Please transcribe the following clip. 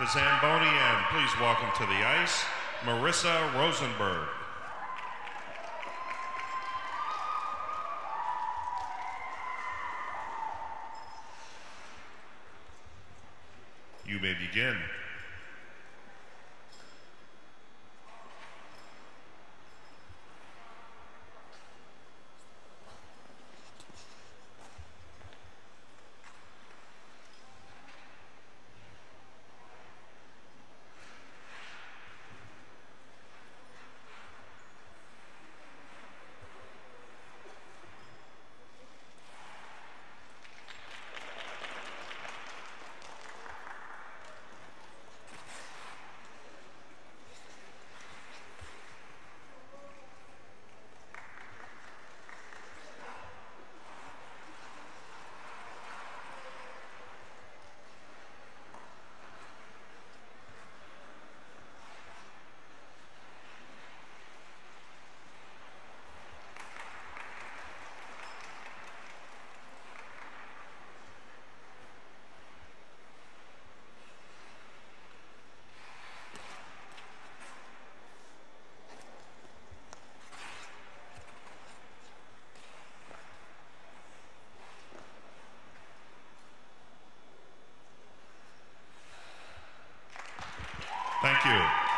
the Zamboni and please welcome to the ice Marissa Rosenberg. You may begin. Thank you.